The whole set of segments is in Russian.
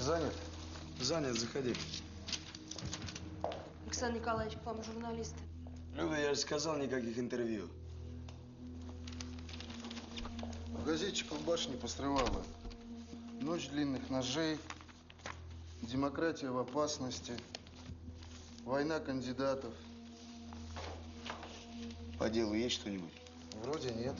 занят? Занят, заходи. Александр Николаевич, к вам журналисты. Люда, я же сказал, никаких интервью. У газетчиков башни посрывала. Ночь длинных ножей, демократия в опасности, война кандидатов. По делу есть что-нибудь? Вроде нет.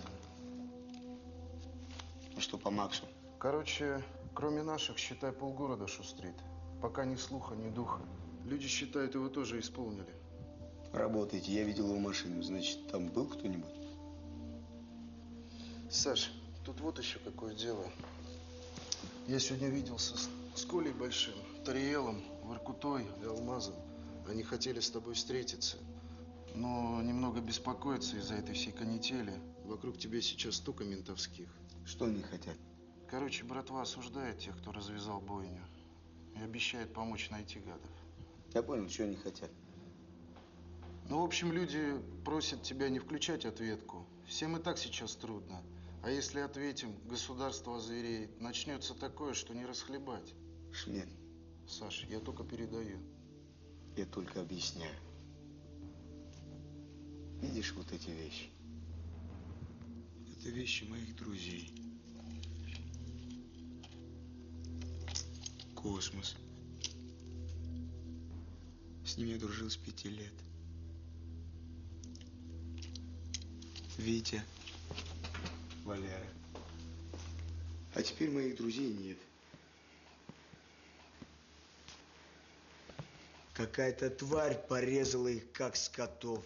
А что по Максу? Короче, кроме наших, считай, полгорода шустрит. Пока ни слуха, ни духа. Люди считают, его тоже исполнили. Работаете, я видел его машину. Значит, там был кто-нибудь? Саш, тут вот еще какое дело. Я сегодня виделся с, с Колей Большим, Тариелом, Воркутой и Алмазом. Они хотели с тобой встретиться. Но немного беспокоятся из-за этой всей канители. Вокруг тебя сейчас столько ментовских. Что они хотят? Короче, братва осуждает тех, кто развязал бойню. И обещает помочь найти гадов. Я понял, что они хотят. Ну, в общем, люди просят тебя не включать ответку. Всем и так сейчас трудно. А если ответим, государство озвереет, начнется такое, что не расхлебать. Шмель, Саш, я только передаю. я только объясняю. Видишь вот эти вещи? Это вещи моих друзей. Космос. С ними я дружил с пяти лет. Витя. Валера. А теперь моих друзей нет. Какая-то тварь порезала их, как скотов.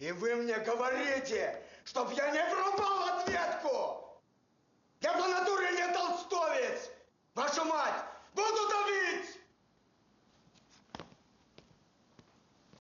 И вы мне говорите, чтоб я не врубал ответку!